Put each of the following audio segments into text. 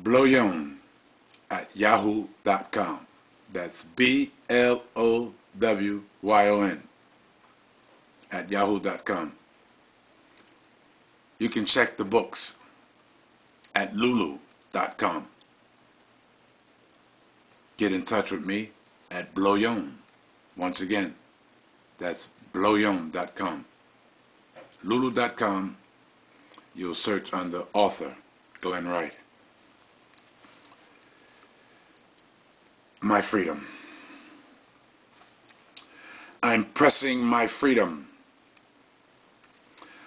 Blowyon at yahoo.com. That's B L O W Y O N at yahoo.com. You can check the books at lulu.com. Get in touch with me at Blowyon. Once again, that's blowyon.com. Lulu.com, you'll search under author Glenn Wright. My freedom. I'm pressing my freedom.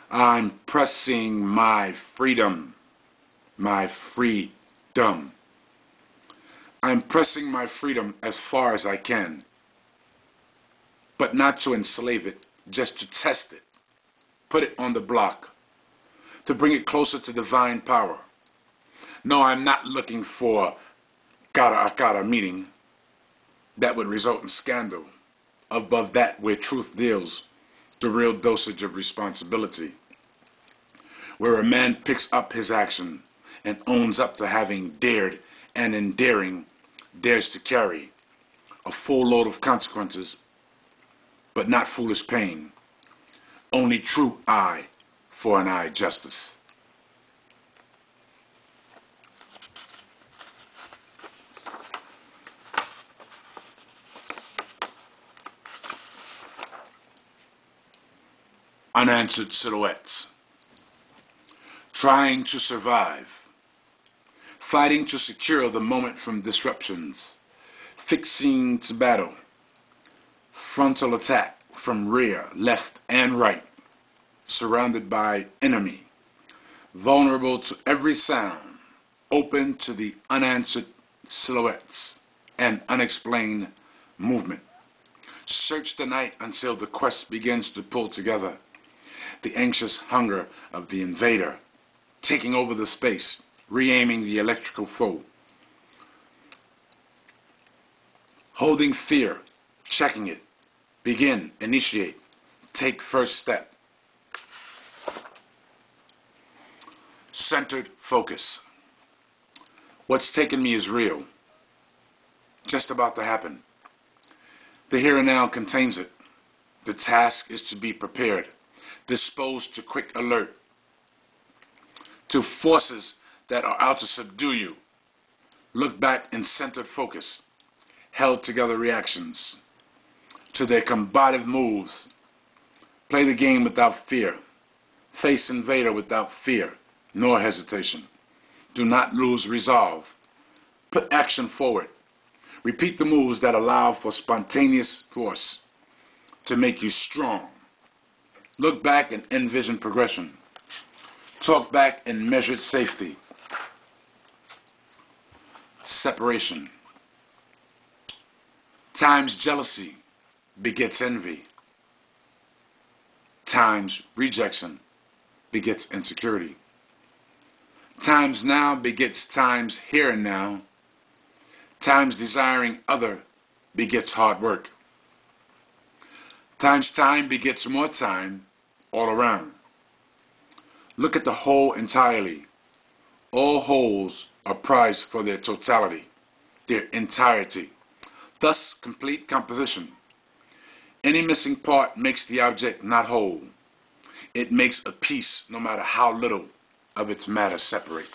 I'm pressing my freedom. My freedom. I'm pressing my freedom as far as I can, but not to enslave it, just to test it, put it on the block, to bring it closer to divine power. No, I'm not looking for kara akara meaning that would result in scandal. Above that, where truth deals, the real dosage of responsibility. Where a man picks up his action and owns up to having dared and in daring dares to carry a full load of consequences, but not foolish pain. Only true eye for an eye justice. Unanswered silhouettes, trying to survive, fighting to secure the moment from disruptions, fixing to battle, frontal attack from rear, left, and right, surrounded by enemy, vulnerable to every sound, open to the unanswered silhouettes and unexplained movement. Search the night until the quest begins to pull together the anxious hunger of the invader, taking over the space, re aiming the electrical foe. Holding fear, checking it, begin, initiate, take first step. Centered focus. What's taken me is real, just about to happen. The here and now contains it. The task is to be prepared disposed to quick alert, to forces that are out to subdue you. Look back in centered focus, held together reactions to their combative moves. Play the game without fear. Face invader without fear nor hesitation. Do not lose resolve. Put action forward. Repeat the moves that allow for spontaneous force to make you strong Look back and envision progression. Talk back and measured safety. Separation. Times jealousy begets envy. Times rejection begets insecurity. Times now begets times here and now. Times desiring other begets hard work. Times time begets more time all around. Look at the whole entirely. All wholes are prized for their totality, their entirety, thus complete composition. Any missing part makes the object not whole. It makes a piece no matter how little of its matter separates.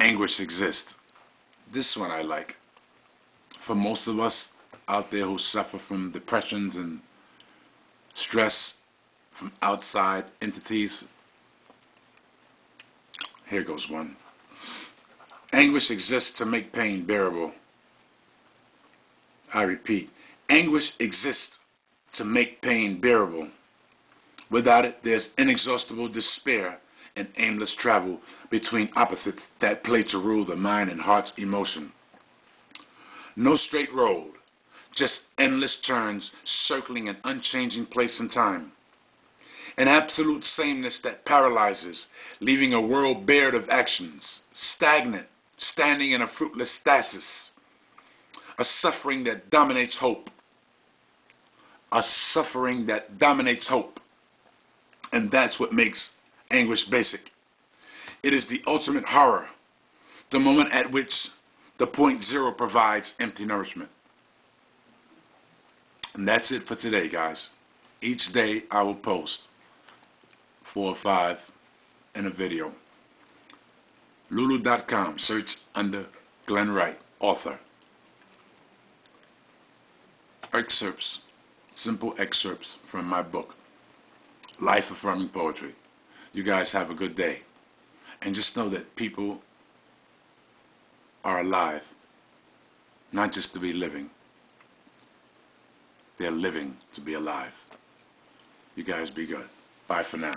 Anguish exists. This one I like for most of us out there who suffer from depressions and stress from outside entities. Here goes one. Anguish exists to make pain bearable. I repeat, anguish exists to make pain bearable. Without it, there's inexhaustible despair and aimless travel between opposites that play to rule the mind and heart's emotion. No straight road, just endless turns, circling an unchanging place and time. An absolute sameness that paralyzes, leaving a world bared of actions, stagnant, standing in a fruitless stasis. A suffering that dominates hope. A suffering that dominates hope. And that's what makes anguish basic. It is the ultimate horror, the moment at which the point zero provides empty nourishment. And that's it for today, guys. Each day I will post four or five in a video. Lulu.com, search under Glenn Wright, author. Excerpts, simple excerpts from my book, Life Affirming Poetry. You guys have a good day. And just know that people are alive, not just to be living. They're living to be alive. You guys be good. Bye for now.